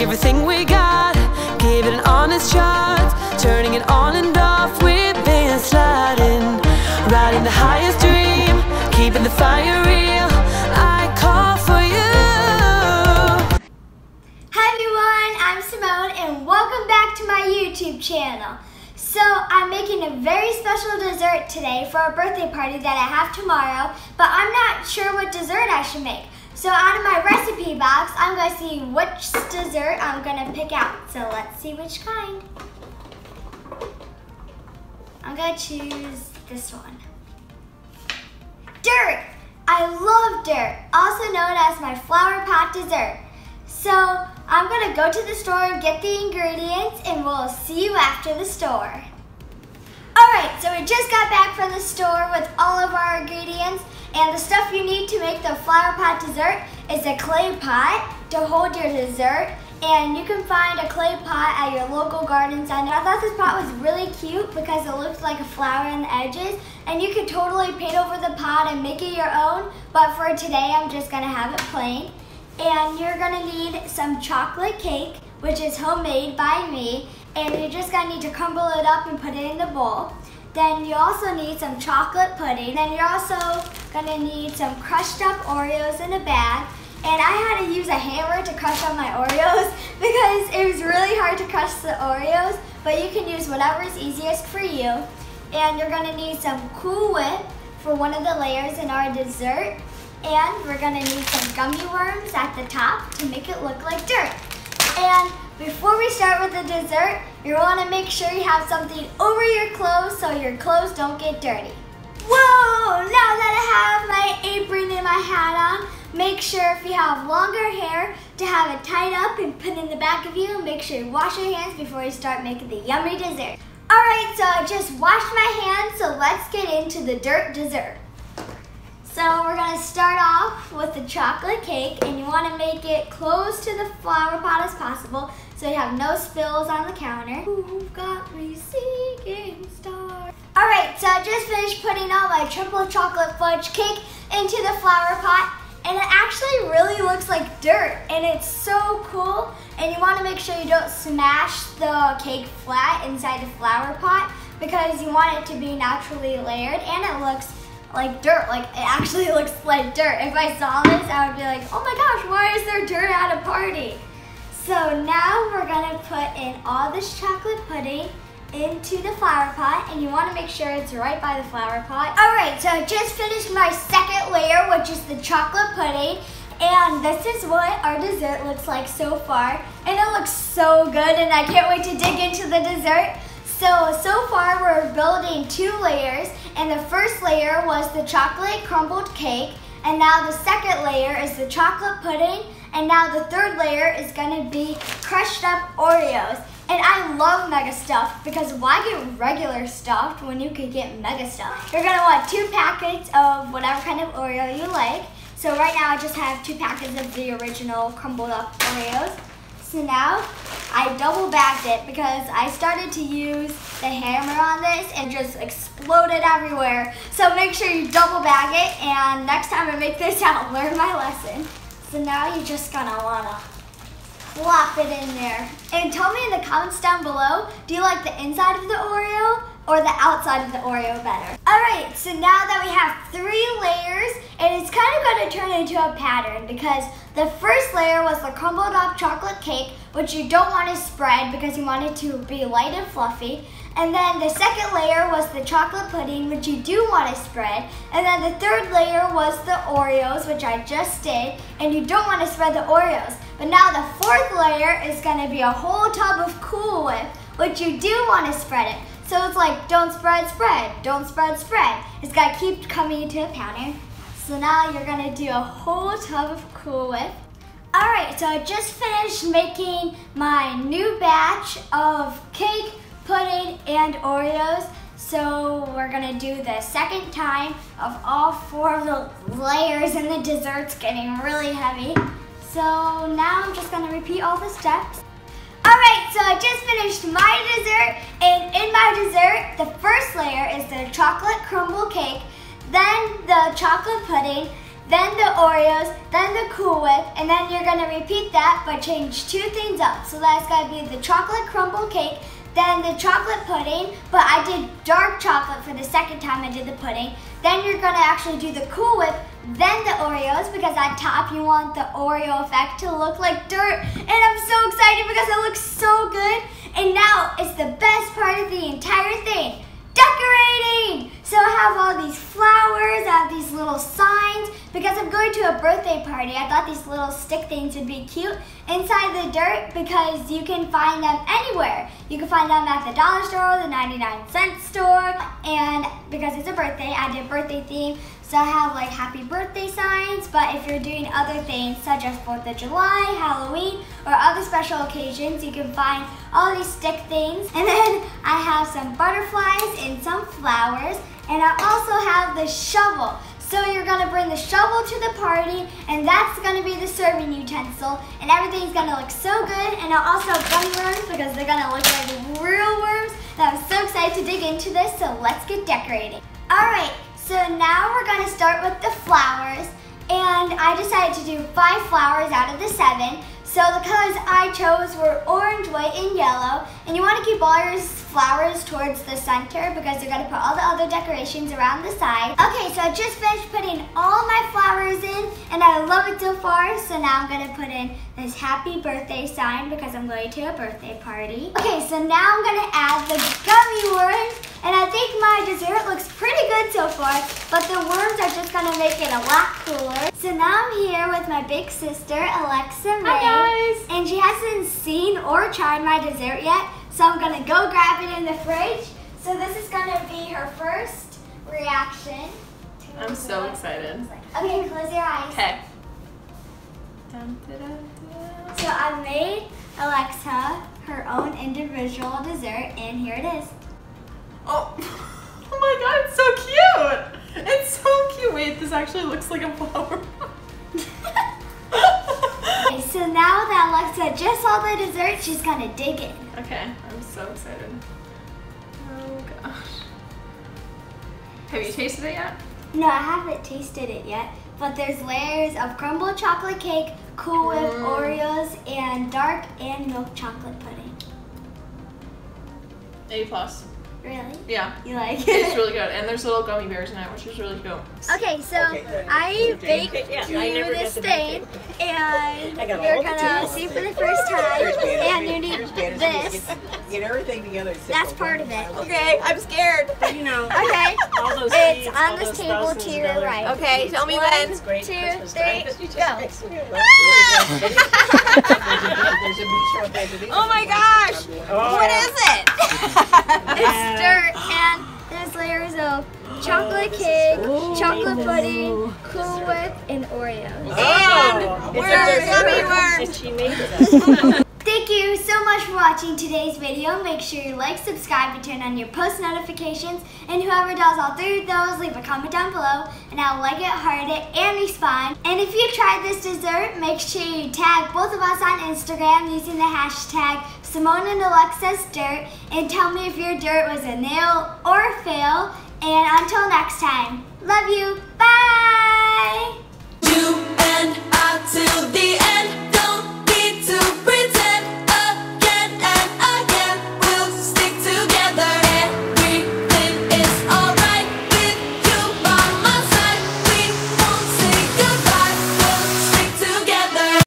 Everything we got, give it an honest shot. Turning it on and off, we've been sliding. Riding the highest dream, keeping the fire real. I call for you. Hi everyone, I'm Symonne and welcome back to my YouTube channel. So I'm making a very special dessert today for a birthday party that I have tomorrow, but I'm not sure what dessert I should make. So out of my recipe box, I'm to see which dessert I'm to pick out. So let's see which kind. I'm to choose this one. Dirt! I love dirt, also known as my flower pot dessert. So I'm gonna go to the store and get the ingredients and we'll see you after the store. Alright, so we just got back from the store with all of our ingredients and the stuff you need to make the flower pot dessert is a clay pot to hold your dessert. And you can find a clay pot at your local garden center. I thought this pot was really cute because it looked like a flower in the edges. And you could totally paint over the pot and make it your own. But for today I'm just gonna have it plain. And you're gonna need some chocolate cake, which is homemade by me, and you're just gonna need to crumble it up and put it in the bowl. Then you also need some chocolate pudding. Then you're also gonna need some crushed up Oreos in a bag. And I had to use a hammer to crush up my Oreos because it was really hard to crush the Oreos, but you can use whatever is easiest for you. And you're gonna need some Cool Whip for one of the layers in our dessert. And we're gonna need some gummy worms at the top to make it look like dirt. And before we start with the dessert, you wanna make sure you have something over your clothes so your clothes don't get dirty. Whoa, now that I have my apron and my hat on, make sure if you have longer hair to have it tied up and put in the back of you. Make sure you wash your hands before you start making the yummy dessert. All right, so I just washed my hands, so let's get into the dirt dessert. So we're gonna start off the chocolate cake and you wanna make it close to the flower pot as possible so you have no spills on the counter. Who got me singing star? All right, so I just finished putting all my triple chocolate fudge cake into the flower pot and it actually really looks like dirt and it's so cool and you wanna make sure you don't smash the cake flat inside the flower pot because you want it to be naturally layered and it looks like dirt. Like it actually looks like dirt. If I saw this, I would be like, oh my gosh, why is there dirt at a party? So now we're gonna put in all this chocolate pudding into the flower pot and you wanna make sure it's right by the flower pot. All right, so I just finished my second layer, which is the chocolate pudding. And this is what our dessert looks like so far. And it looks so good and I can't wait to dig into the dessert. So, so far we're building two layers and the first layer was the chocolate crumbled cake and now the second layer is the chocolate pudding and now the third layer is gonna be crushed up Oreos. And I love mega stuff because why get regular stuffed when you could get mega stuff? You're gonna want two packets of whatever kind of Oreo you like. So right now I just have two packets of the original crumbled up Oreos. So now I double bagged it because I started to use the hammer on this and just exploded everywhere. So make sure you double bag it and next time I make this I'll learn my lesson. So now you're just gonna wanna plop it in there. And tell me in the comments down below, do you like the inside of the Oreo or the outside of the Oreo better. All right, so now that we have three layers, and it's kind of going to turn into a pattern because the first layer was the crumbled up chocolate cake, which you don't want to spread because you want it to be light and fluffy. And then the second layer was the chocolate pudding, which you do want to spread. And then the third layer was the Oreos, which I just did. And you don't want to spread the Oreos. But now the fourth layer is going to be a whole tub of Cool Whip, which you do want to spread it. So it's like, don't spread, spread, don't spread, spread. It's gotta keep coming into a pattern. So now you're gonna do a whole tub of Cool Whip. All right, so I just finished making my new batch of cake, pudding, and Oreos. So we're gonna do the second time of all four of the layers and the dessert's getting really heavy. So now I'm just gonna repeat all the steps. All right, so I just finished my dessert, and in my dessert, the first layer is the chocolate crumble cake, then the chocolate pudding, then the Oreos, then the Cool Whip, and then you're gonna repeat that but change two things up. So that's gonna be the chocolate crumble cake, then the chocolate pudding, but I did dark chocolate for the second time I did the pudding. Then you're gonna actually do the Cool Whip, then the Oreos, because on top you want the Oreo effect to look like dirt. And I'm so excited because it looks so good. And now it's the best part of the entire thing, decorating. So I have all these flowers, I have these little signs. Because I'm going to a birthday party, I thought these little stick things would be cute inside the dirt because you can find them anywhere. You can find them at the dollar store, the 99 cent store, and because it's a birthday, I did birthday theme. So I have like happy birthday signs, but if you're doing other things such as 4th of July, Halloween, or other special occasions, you can find all these stick things. And then I have some butterflies and some flowers, and I also have the shovel. So you're gonna bring the shovel to the party, and that's gonna be the serving utensil, and everything's gonna look so good. And I'll also have gummy worms because they're gonna look like real worms. And I'm so excited to dig into this, so let's get decorating. All right, so now start with the flowers, and I decided to do five flowers out of the seven. So the colors I chose were orange, white, and yellow. And you want to keep all your flowers towards the center because you're going to put all the other decorations around the side. Okay, so I just finished putting all my flowers and I love it so far. So now I'm going to put in this happy birthday sign because I'm going to a birthday party. Okay, so now I'm going to add the gummy worms. And I think my dessert looks pretty good so far, but the worms are just gonna make it a lot cooler. So now I'm here with my big sister, Alexa Mae. Hi guys! And she hasn't seen or tried my dessert yet, so I'm gonna go grab it in the fridge. So this is gonna be her first reaction. I'm so excited. Okay, close your eyes. Okay. So I made Alexa her own individual dessert, and here it is. Oh, oh my god, it's so cute! It's so cute. Wait, this actually looks like a flower. okay, so now that Alexa just saw the dessert, she's gonna dig in. Okay, I'm so excited. Oh gosh. Have you tasted it yet? No, I haven't tasted it yet, but there's layers of crumbled chocolate cake, Cool Whip, Mm. Oreos, and dark and milk chocolate pudding. A plus. Really? Yeah. You like it? It's really good. And there's little gummy bears in it, which is really cute. Okay, so Okay. I baked Yeah, you I this got thing, and I got you're all the gonna tools. see for the first time, and you need Here's this. Get, get everything together. That's part of it. Okay, I'm scared. You know, Okay, all those it's seeds, on all this those table thousands to your dollars. right. Okay, tell me One, when. It's great two, Christmas three, time. You just go. mix it up. There's a beach right there. Oh my gosh! Oh, what is What yeah. it? It's dirt and there's layers of chocolate oh, cake, chocolate pudding, Cool Whip, and Oreos. And Oh, where it's are a gummy dessert. worms? And she made it. Thank you so much for watching today's video. Make sure you like, subscribe, and turn on your post notifications. And whoever does all three of those, leave a comment down below, and I'll like it, heart it, and respond. And if you tried this dessert, make sure you tag both of us on Instagram using the hashtag Symonne and Alexa's Dirt, and tell me if your dirt was a nail or a fail. And until next time, love you. Bye.